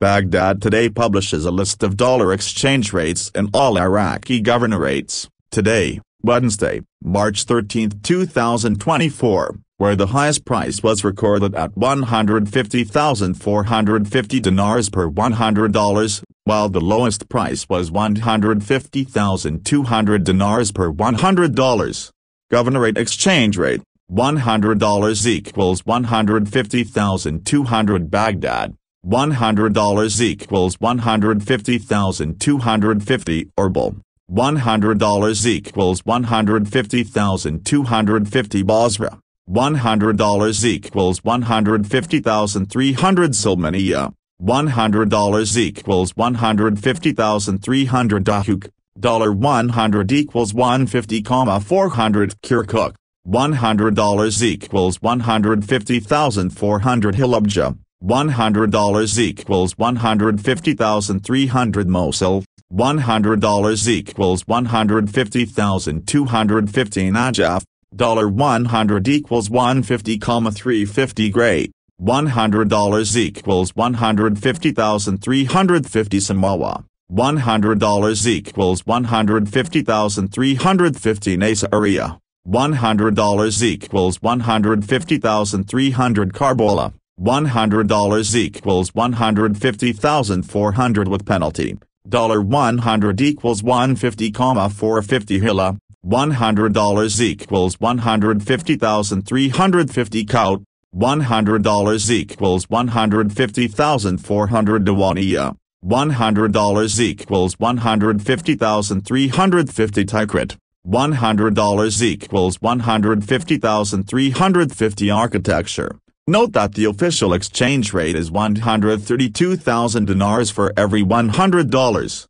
Baghdad Today publishes a list of dollar exchange rates in all Iraqi governorates, today, Wednesday, March 13, 2024, where the highest price was recorded at 150,450 dinars per $100, while the lowest price was 150,200 dinars per $100. Governorate exchange rate, $100 equals 150,200 Baghdad. $100 equals 150,250 Erbil. $100 equals 150,250 Basra. $100 equals 150,300 Sulaymaniyah. $100 equals 150,300 Dahuk. $100 equals 150,400 Kirkuk. $100 equals 150,400 Halabja. $100 equals 150,300 Mosul, $100 equals 150,250 Najaf, $100 equals 150,350 Great, $100 equals 150,350 Samawa, $100 equals 150,350 Nasiriyah, $100 equals 150,300 Karbala. $100 equals 150,400 with penalty. $100 equals 150,450 Hilla. $100 equals 150,350 Kut. $100 equals 150,400 Dawaniya. $100 equals 150,350 Tikrit. $100 equals 150,350 Architecture. Note that the official exchange rate is 132,000 dinars for every $100.